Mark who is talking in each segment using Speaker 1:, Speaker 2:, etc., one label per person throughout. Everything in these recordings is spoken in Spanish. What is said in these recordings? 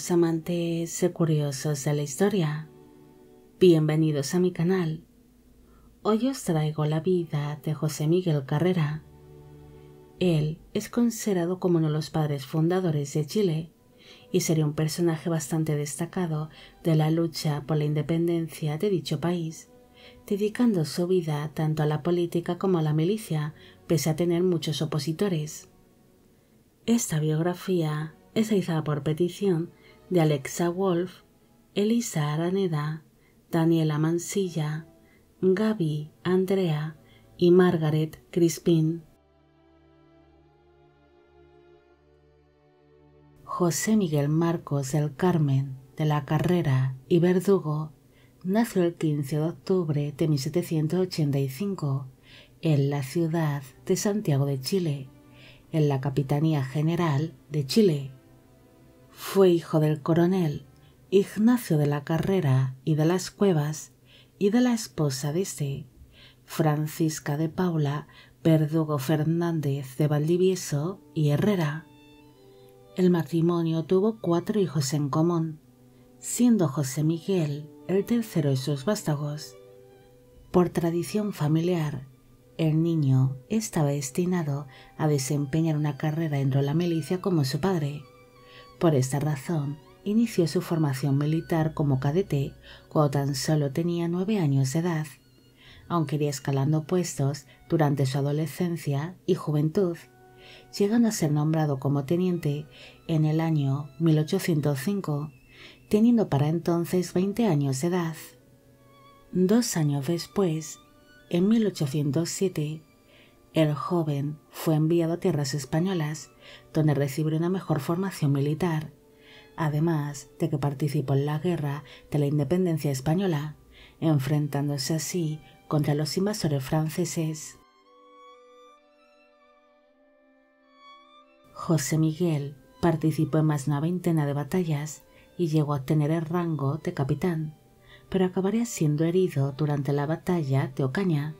Speaker 1: Queridos amantes y curiosos de la historia, bienvenidos a mi canal. Hoy os traigo la vida de José Miguel Carrera. Él es considerado como uno de los padres fundadores de Chile y sería un personaje bastante destacado de la lucha por la independencia de dicho país, dedicando su vida tanto a la política como a la milicia, pese a tener muchos opositores. Esta biografía es realizada por petición de Alexa Wolf, Elisa Araneda, Daniela Mansilla, Gaby Andrea y Margaret Crispin. José Miguel Marcos del Carmen de la Carrera y Verdugo nació el 15 de octubre de 1785 en la ciudad de Santiago de Chile, en la Capitanía General de Chile. Fue hijo del coronel Ignacio de la Carrera y de las Cuevas y de la esposa de este, Francisca de Paula Verdugo Fernández de Valdivieso y Herrera. El matrimonio tuvo cuatro hijos en común, siendo José Miguel el tercero de sus vástagos. Por tradición familiar, el niño estaba destinado a desempeñar una carrera dentro de la milicia como su padre. Por esta razón, inició su formación militar como cadete cuando tan solo tenía nueve años de edad, aunque iría escalando puestos durante su adolescencia y juventud, llegando a ser nombrado como teniente en el año 1805, teniendo para entonces 20 años de edad. Dos años después, en 1807, el joven fue enviado a tierras españolas, donde recibió una mejor formación militar, además de que participó en la guerra de la independencia española, enfrentándose así contra los invasores franceses. José Miguel participó en más de una veintena de batallas y llegó a obtener el rango de capitán, pero acabaría siendo herido durante la batalla de Ocaña,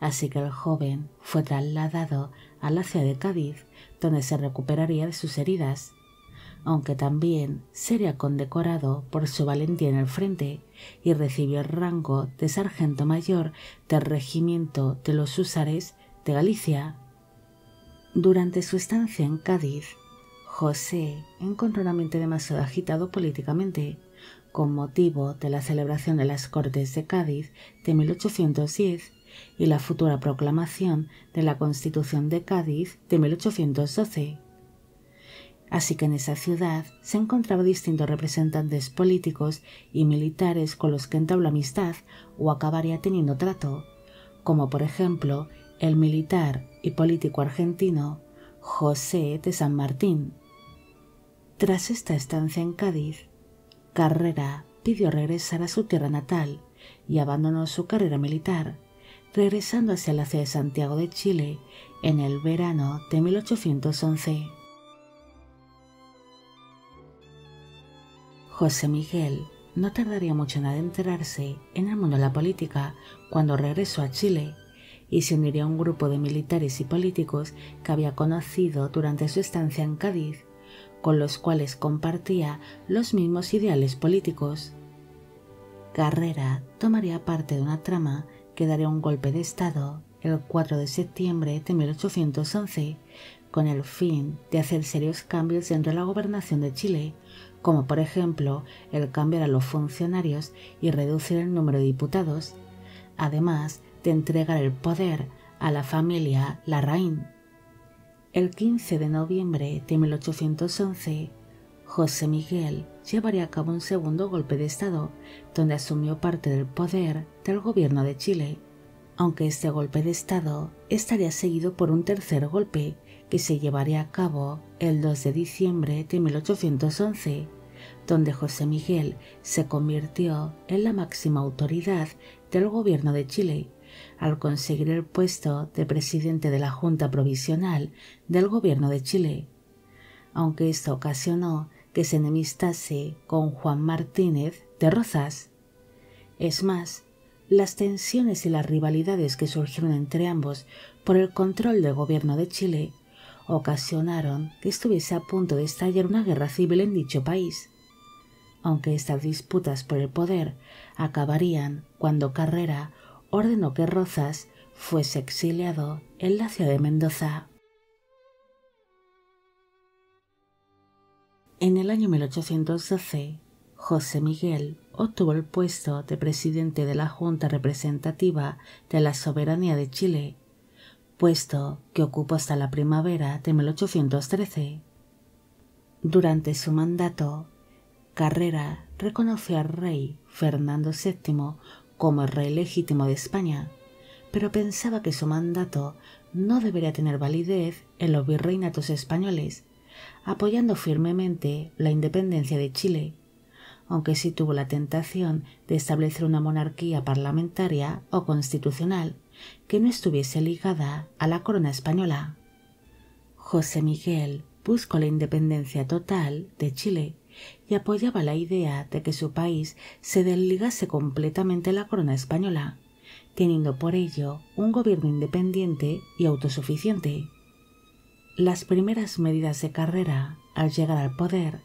Speaker 1: así que el joven fue trasladado a la ciudad de Cádiz, donde se recuperaría de sus heridas, aunque también sería condecorado por su valentía en el frente y recibió el rango de sargento mayor del regimiento de los húsares de Galicia. Durante su estancia en Cádiz, José encontró un ambiente demasiado agitado políticamente, con motivo de la celebración de las Cortes de Cádiz de 1810 y la futura proclamación de la Constitución de Cádiz de 1812. Así que en esa ciudad se encontraban distintos representantes políticos y militares con los que entabla amistad o acabaría teniendo trato, como por ejemplo el militar y político argentino José de San Martín. Tras esta estancia en Cádiz, Carrera pidió regresar a su tierra natal y abandonó su carrera militar, regresando hacia la ciudad de Santiago de Chile en el verano de 1811. José Miguel no tardaría mucho en adentrarse en el mundo de la política cuando regresó a Chile y se uniría a un grupo de militares y políticos que había conocido durante su estancia en Cádiz, con los cuales compartía los mismos ideales políticos. Carrera tomaría parte de una trama que daría un golpe de Estado el 4 de septiembre de 1811 con el fin de hacer serios cambios dentro de la gobernación de Chile, como por ejemplo el cambiar a los funcionarios y reducir el número de diputados, además de entregar el poder a la familia Larraín. El 15 de noviembre de 1811, José Miguel llevaría a cabo un segundo golpe de Estado, donde asumió parte del poder del gobierno de Chile, aunque este golpe de Estado estaría seguido por un tercer golpe que se llevaría a cabo el 2 de diciembre de 1811, donde José Miguel se convirtió en la máxima autoridad del gobierno de Chile al conseguir el puesto de presidente de la Junta Provisional del gobierno de Chile, aunque esto ocasionó que se enemistase con Juan Martínez de Rozas. Es más, las tensiones y las rivalidades que surgieron entre ambos por el control del gobierno de Chile ocasionaron que estuviese a punto de estallar una guerra civil en dicho país. aunque estas disputas por el poder acabarían cuando Carrera ordenó que Rozas fuese exiliado en la ciudad de Mendoza. En el año 1812, José Miguel obtuvo el puesto de presidente de la Junta Representativa de la Soberanía de Chile, puesto que ocupó hasta la primavera de 1813. Durante su mandato, Carrera reconoció al rey Fernando VII como el rey legítimo de España, pero pensaba que su mandato no debería tener validez en los virreinatos españoles, apoyando firmemente la independencia de Chile, aunque sí tuvo la tentación de establecer una monarquía parlamentaria o constitucional que no estuviese ligada a la corona española. José Miguel buscó la independencia total de Chile y apoyaba la idea de que su país se desligase completamente la corona española, teniendo por ello un gobierno independiente y autosuficiente. Las primeras medidas de carrera al llegar al poder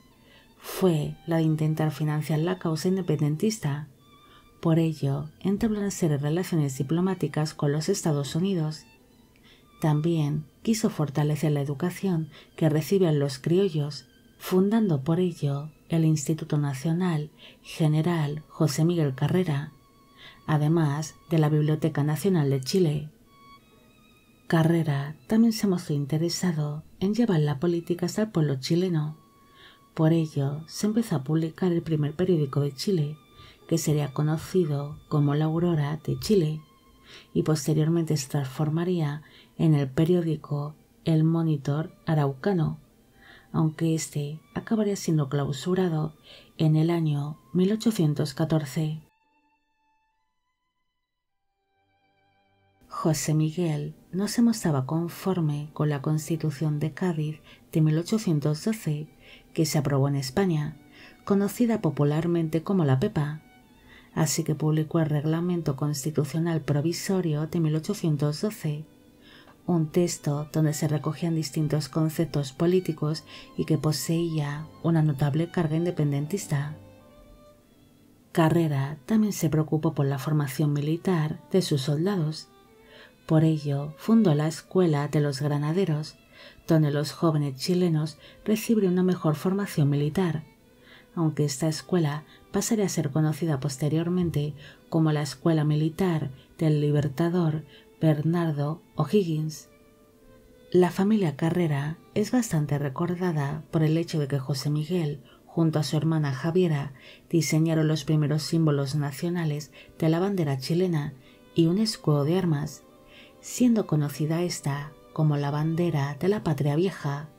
Speaker 1: fue la de intentar financiar la causa independentista. Por ello, entabló una serie de relaciones diplomáticas con los Estados Unidos. También quiso fortalecer la educación que reciben los criollos fundando por ello el Instituto Nacional General José Miguel Carrera, además de la Biblioteca Nacional de Chile. Carrera también se mostró interesado en llevar la política hasta el pueblo chileno. Por ello se empezó a publicar el primer periódico de Chile, que sería conocido como La Aurora de Chile, y posteriormente se transformaría en el periódico El Monitor Araucano, aunque éste acabaría siendo clausurado en el año 1814. José Miguel no se mostraba conforme con la Constitución de Cádiz de 1812 que se aprobó en España, conocida popularmente como la PEPA, así que publicó el Reglamento Constitucional Provisorio de 1812 un texto donde se recogían distintos conceptos políticos y que poseía una notable carga independentista. Carrera también se preocupó por la formación militar de sus soldados. Por ello, fundó la Escuela de los Granaderos, donde los jóvenes chilenos recibieron una mejor formación militar, aunque esta escuela pasaría a ser conocida posteriormente como la Escuela Militar del Libertador Bernardo O'Higgins. La familia Carrera es bastante recordada por el hecho de que José Miguel, junto a su hermana Javiera, diseñaron los primeros símbolos nacionales de la bandera chilena y un escudo de armas, siendo conocida esta como la bandera de la patria vieja.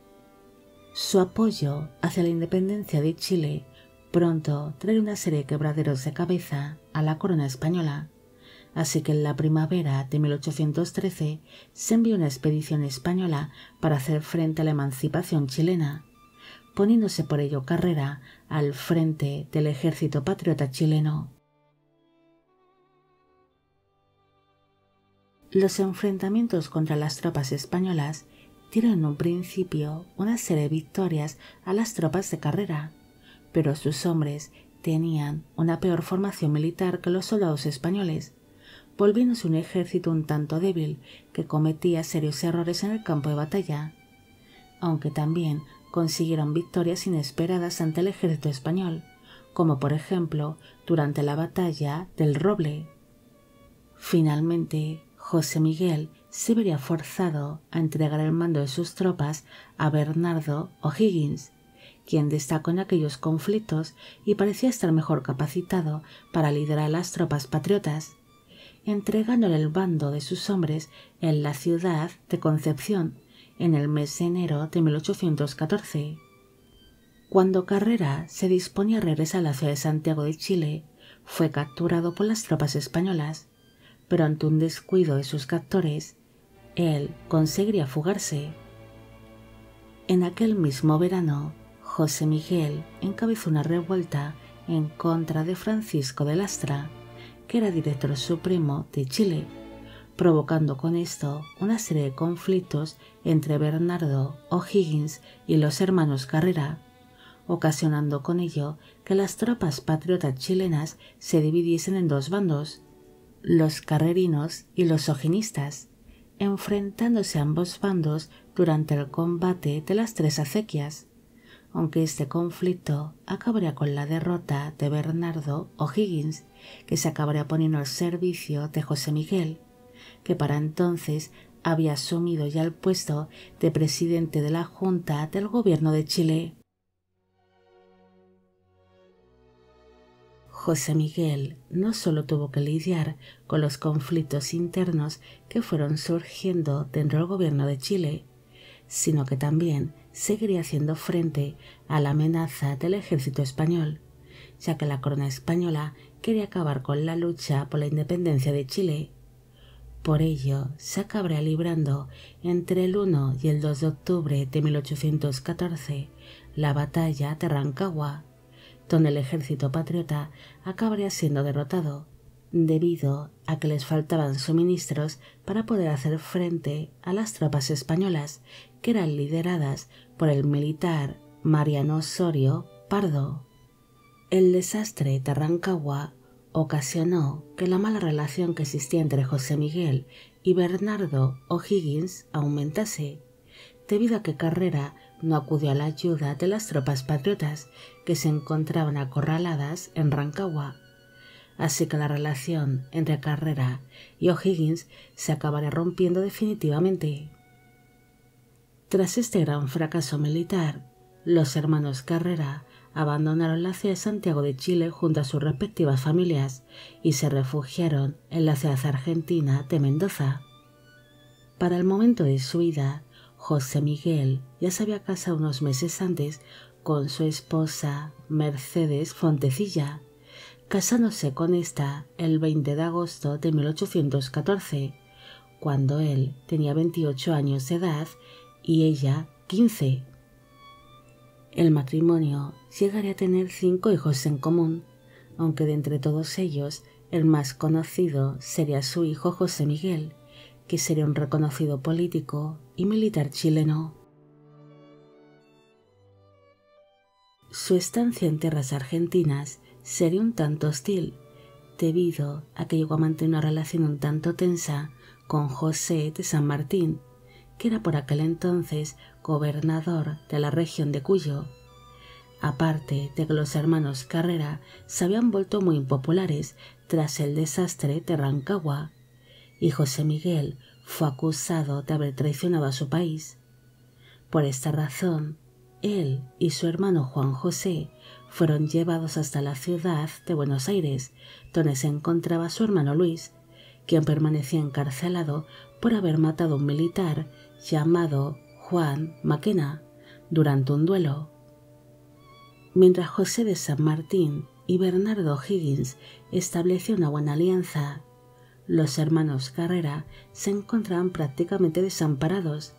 Speaker 1: Su apoyo hacia la independencia de Chile pronto trae una serie de quebraderos de cabeza a la corona española así que en la primavera de 1813 se envió una expedición española para hacer frente a la emancipación chilena, poniéndose por ello carrera al frente del ejército patriota chileno. Los enfrentamientos contra las tropas españolas dieron en un principio una serie de victorias a las tropas de carrera, pero sus hombres tenían una peor formación militar que los soldados españoles, volviéndose un ejército un tanto débil que cometía serios errores en el campo de batalla, aunque también consiguieron victorias inesperadas ante el ejército español, como por ejemplo durante la batalla del Roble. Finalmente, José Miguel se vería forzado a entregar el mando de sus tropas a Bernardo O'Higgins, quien destacó en aquellos conflictos y parecía estar mejor capacitado para liderar a las tropas patriotas entregándole el bando de sus hombres en la ciudad de Concepción en el mes de enero de 1814. Cuando Carrera se disponía a regresar a la ciudad de Santiago de Chile, fue capturado por las tropas españolas, pero ante un descuido de sus captores, él conseguiría fugarse. En aquel mismo verano, José Miguel encabezó una revuelta en contra de Francisco de Lastra, que era director supremo de Chile, provocando con esto una serie de conflictos entre Bernardo O'Higgins y los hermanos Carrera, ocasionando con ello que las tropas patriotas chilenas se dividiesen en dos bandos, los carrerinos y los ojinistas, enfrentándose ambos bandos durante el combate de las tres acequias, aunque este conflicto acabaría con la derrota de Bernardo O'Higgins, que se acabaría poniendo al servicio de José Miguel, que para entonces había asumido ya el puesto de presidente de la Junta del Gobierno de Chile. José Miguel no solo tuvo que lidiar con los conflictos internos que fueron surgiendo dentro del gobierno de Chile, sino que también seguiría haciendo frente a la amenaza del ejército español, ya que la corona española quería acabar con la lucha por la independencia de Chile. Por ello, se acabaría librando entre el 1 y el 2 de octubre de 1814 la batalla de Rancagua, donde el ejército patriota acabaría siendo derrotado, debido a que les faltaban suministros para poder hacer frente a las tropas españolas que eran lideradas por el militar Mariano Osorio Pardo. El desastre de Rancagua ocasionó que la mala relación que existía entre José Miguel y Bernardo O'Higgins aumentase, debido a que Carrera no acudió a la ayuda de las tropas patriotas que se encontraban acorraladas en Rancagua. Así que la relación entre Carrera y O'Higgins se acabaría rompiendo definitivamente. Tras este gran fracaso militar, los hermanos Carrera abandonaron la ciudad de Santiago de Chile junto a sus respectivas familias y se refugiaron en la ciudad argentina de Mendoza. Para el momento de su ida, José Miguel ya se había casado unos meses antes con su esposa Mercedes Fontecilla, casándose con esta el 20 de agosto de 1814, cuando él tenía 28 años de edad y ella 15. El matrimonio llegaría a tener cinco hijos en común, aunque de entre todos ellos el más conocido sería su hijo José Miguel, que sería un reconocido político y militar chileno. Su estancia en tierras argentinas sería un tanto hostil, debido a que llegó a mantener una relación un tanto tensa con José de San Martín, que era por aquel entonces gobernador de la región de Cuyo. Aparte de que los hermanos Carrera se habían vuelto muy impopulares tras el desastre de Rancagua, y José Miguel fue acusado de haber traicionado a su país. Por esta razón, él y su hermano Juan José fueron llevados hasta la ciudad de Buenos Aires, donde se encontraba su hermano Luis, quien permanecía encarcelado por haber matado a un militar llamado Juan Maquena durante un duelo. Mientras José de San Martín y Bernardo Higgins establecieron una buena alianza, los hermanos Carrera se encontraban prácticamente desamparados,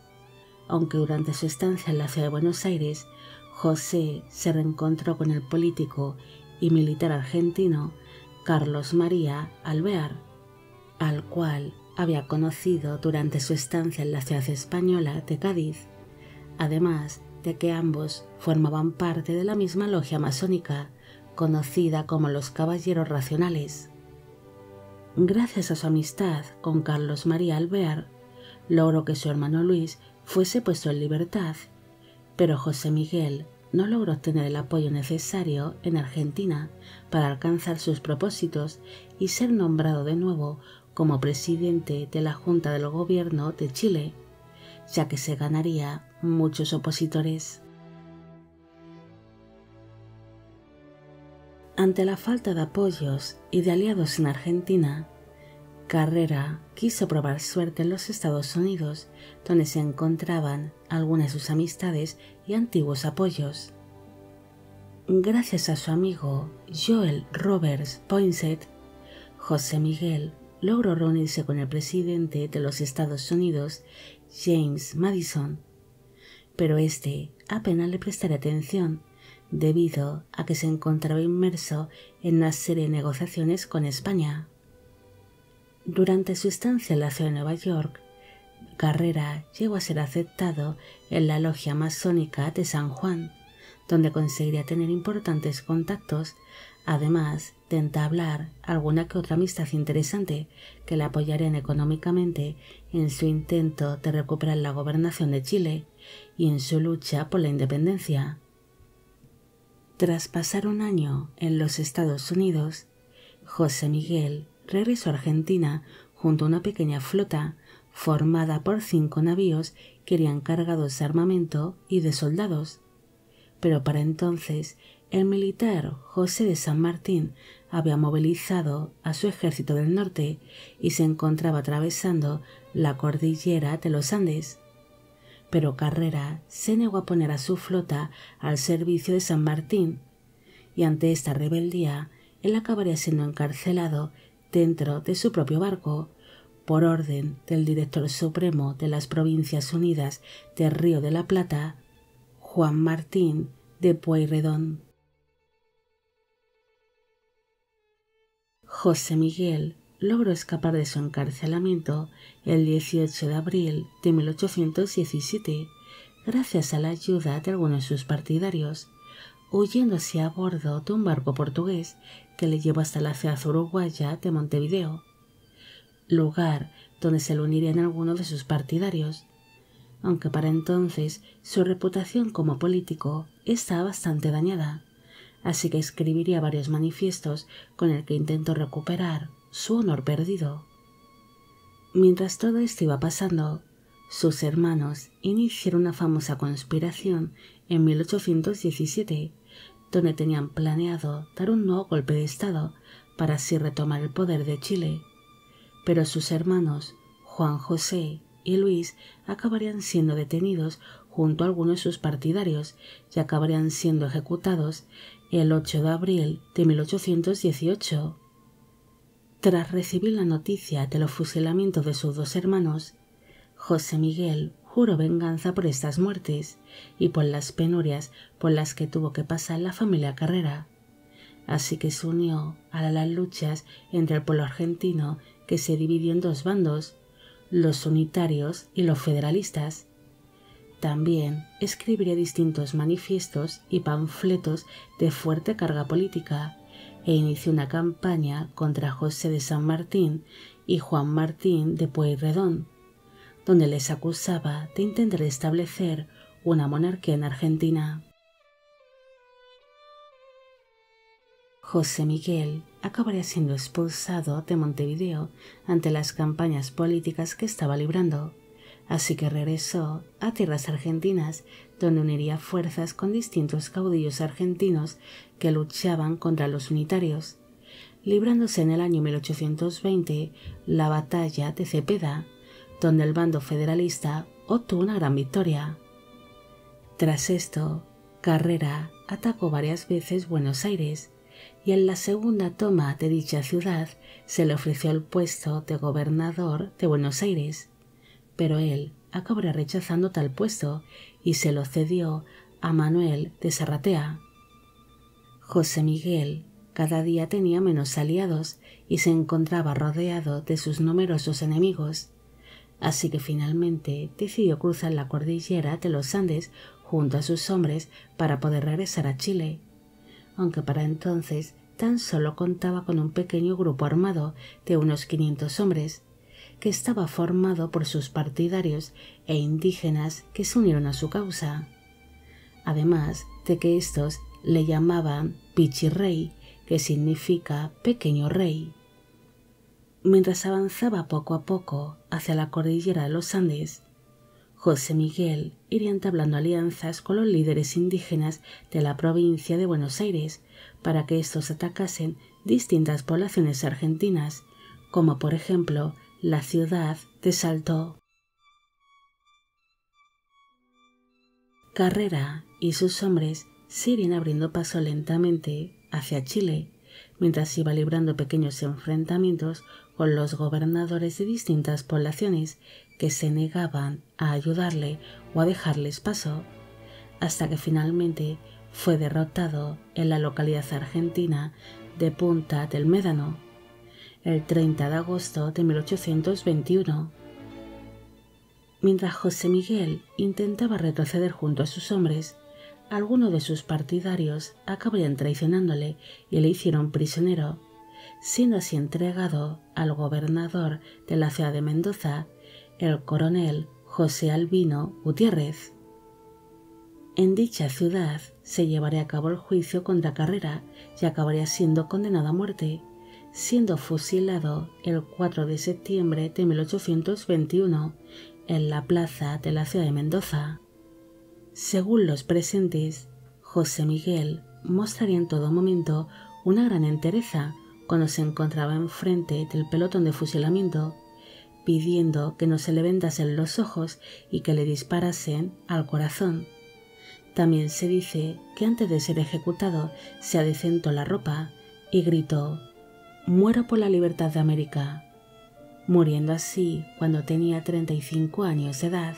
Speaker 1: aunque durante su estancia en la ciudad de Buenos Aires, José se reencontró con el político y militar argentino Carlos María Alvear, al cual había conocido durante su estancia en la ciudad española de Cádiz, además de que ambos formaban parte de la misma logia masónica, conocida como los Caballeros Racionales. Gracias a su amistad con Carlos María Alvear, logró que su hermano Luis fuese puesto en libertad, pero José Miguel no logró obtener el apoyo necesario en Argentina para alcanzar sus propósitos y ser nombrado de nuevo como presidente de la Junta del Gobierno de Chile, ya que se ganaría muchos opositores. Ante la falta de apoyos y de aliados en Argentina, Carrera quiso probar suerte en los Estados Unidos, donde se encontraban algunas de sus amistades y antiguos apoyos. Gracias a su amigo Joel Roberts Poinsett, José Miguel logró reunirse con el presidente de los Estados Unidos, James Madison, pero este apenas le prestaría atención debido a que se encontraba inmerso en una serie de negociaciones con España. Durante su estancia en la ciudad de Nueva York, Carrera llegó a ser aceptado en la logia masónica de San Juan, donde conseguiría tener importantes contactos, además de entablar alguna que otra amistad interesante que le apoyarían económicamente en su intento de recuperar la gobernación de Chile y en su lucha por la independencia. Tras pasar un año en los Estados Unidos, José Miguel regresó a Argentina junto a una pequeña flota formada por cinco navíos que irían cargados de armamento y de soldados. Pero para entonces el militar José de San Martín había movilizado a su ejército del norte y se encontraba atravesando la cordillera de los Andes. Pero Carrera se negó a poner a su flota al servicio de San Martín, y ante esta rebeldía él acabaría siendo encarcelado dentro de su propio barco por orden del director supremo de las Provincias Unidas del Río de la Plata, Juan Martín de Pueyrredón. José Miguel logró escapar de su encarcelamiento el 18 de abril de 1817 gracias a la ayuda de algunos de sus partidarios, huyendo hacia a bordo de un barco portugués que le llevó hasta la ciudad uruguaya de Montevideo, lugar donde se le unirían algunos de sus partidarios, aunque para entonces su reputación como político estaba bastante dañada así que escribiría varios manifiestos con el que intentó recuperar su honor perdido. Mientras todo esto iba pasando, sus hermanos iniciaron una famosa conspiración en 1817, donde tenían planeado dar un nuevo golpe de Estado para así retomar el poder de Chile. Pero sus hermanos, Juan José y Luis, acabarían siendo detenidos junto a algunos de sus partidarios y acabarían siendo ejecutados el 8 de abril de 1818. Tras recibir la noticia de los fusilamientos de sus dos hermanos, José Miguel juró venganza por estas muertes y por las penurias por las que tuvo que pasar la familia Carrera. Así que se unió a las luchas entre el pueblo argentino que se dividió en dos bandos, los unitarios y los federalistas, también escribiría distintos manifiestos y panfletos de fuerte carga política e inició una campaña contra José de San Martín y Juan Martín de Pueyrredón, donde les acusaba de intentar establecer una monarquía en Argentina. José Miguel acabaría siendo expulsado de Montevideo ante las campañas políticas que estaba librando así que regresó a tierras argentinas, donde uniría fuerzas con distintos caudillos argentinos que luchaban contra los unitarios, librándose en el año 1820 la batalla de Cepeda, donde el bando federalista obtuvo una gran victoria. Tras esto, Carrera atacó varias veces Buenos Aires, y en la segunda toma de dicha ciudad se le ofreció el puesto de gobernador de Buenos Aires pero él acabará rechazando tal puesto y se lo cedió a Manuel de Serratea. José Miguel cada día tenía menos aliados y se encontraba rodeado de sus numerosos enemigos, así que finalmente decidió cruzar la cordillera de los Andes junto a sus hombres para poder regresar a Chile, aunque para entonces tan solo contaba con un pequeño grupo armado de unos 500 hombres, que estaba formado por sus partidarios e indígenas que se unieron a su causa, además de que estos le llamaban Pichirrey, que significa pequeño rey. Mientras avanzaba poco a poco hacia la cordillera de los Andes, José Miguel iría entablando alianzas con los líderes indígenas de la provincia de Buenos Aires para que estos atacasen distintas poblaciones argentinas, como por ejemplo la ciudad de Salto. Carrera y sus hombres irían abriendo paso lentamente hacia Chile, mientras iba librando pequeños enfrentamientos con los gobernadores de distintas poblaciones que se negaban a ayudarle o a dejarles paso, hasta que finalmente fue derrotado en la localidad argentina de Punta del Médano el 30 de agosto de 1821. Mientras José Miguel intentaba retroceder junto a sus hombres, algunos de sus partidarios acabarían traicionándole y le hicieron prisionero, siendo así entregado al gobernador de la ciudad de Mendoza, el coronel José Albino Gutiérrez. En dicha ciudad se llevaría a cabo el juicio contra Carrera y acabaría siendo condenado a muerte, siendo fusilado el 4 de septiembre de 1821 en la plaza de la ciudad de Mendoza. Según los presentes, José Miguel mostraría en todo momento una gran entereza cuando se encontraba enfrente del pelotón de fusilamiento, pidiendo que no se le vendasen los ojos y que le disparasen al corazón. También se dice que antes de ser ejecutado se adecentó la ropa y gritó Muero por la libertad de América, muriendo así cuando tenía 35 años de edad.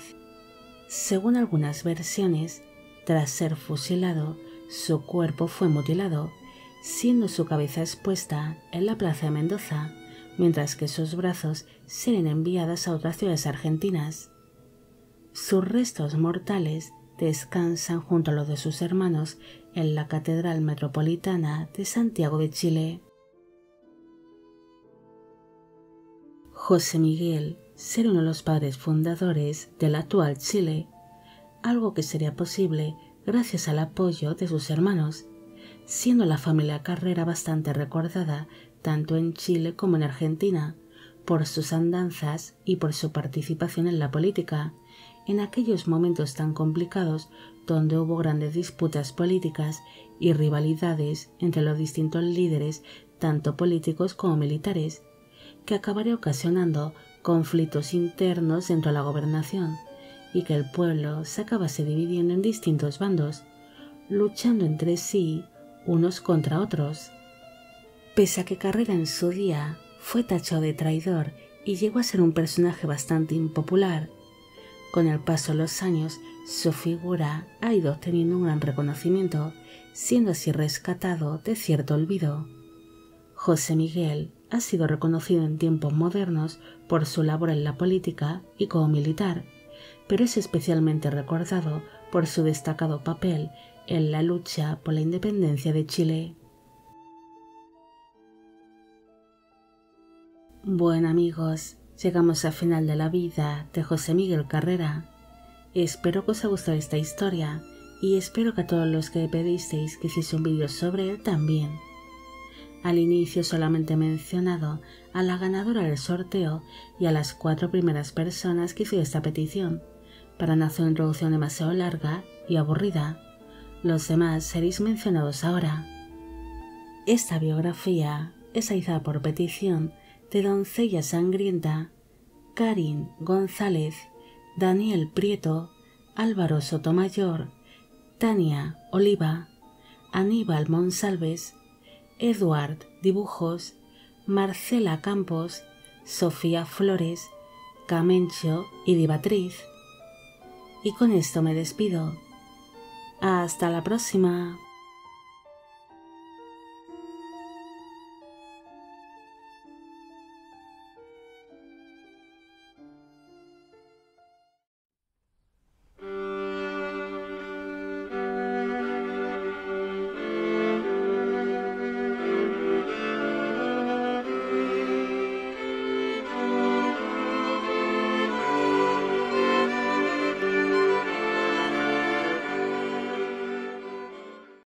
Speaker 1: Según algunas versiones, tras ser fusilado, su cuerpo fue mutilado, siendo su cabeza expuesta en la plaza de Mendoza, mientras que sus brazos serían enviados a otras ciudades argentinas. Sus restos mortales descansan junto a los de sus hermanos en la Catedral Metropolitana de Santiago de Chile. José Miguel ser uno de los padres fundadores del actual Chile, algo que sería posible gracias al apoyo de sus hermanos, siendo la familia Carrera bastante recordada tanto en Chile como en Argentina por sus andanzas y por su participación en la política, en aquellos momentos tan complicados donde hubo grandes disputas políticas y rivalidades entre los distintos líderes, tanto políticos como militares, que acabaría ocasionando conflictos internos dentro de la gobernación y que el pueblo se acabase dividiendo en distintos bandos, luchando entre sí unos contra otros. Pese a que Carrera en su día fue tachado de traidor y llegó a ser un personaje bastante impopular, con el paso de los años su figura ha ido obteniendo un gran reconocimiento, siendo así rescatado de cierto olvido. José Miguel ha sido reconocido en tiempos modernos por su labor en la política y como militar, pero es especialmente recordado por su destacado papel en la lucha por la independencia de Chile. Bueno amigos, llegamos al final de la vida de José Miguel Carrera. Espero que os haya gustado esta historia y espero que a todos los que pedisteis que hiciese un vídeo sobre él también. Al inicio solamente he mencionado a la ganadora del sorteo y a las cuatro primeras personas que hicieron esta petición, para no hacer una introducción demasiado larga y aburrida. Los demás seréis mencionados ahora. Esta biografía es realizada por petición de Doncella Sangrienta, Karin González, Daniel Prieto, Álvaro Sotomayor, Tania Oliva, Aníbal Monsalves, Edward Dibujos, Marcela Campos, Sofía Flores, Camencho y Divatriz. Y con esto me despido. Hasta la próxima.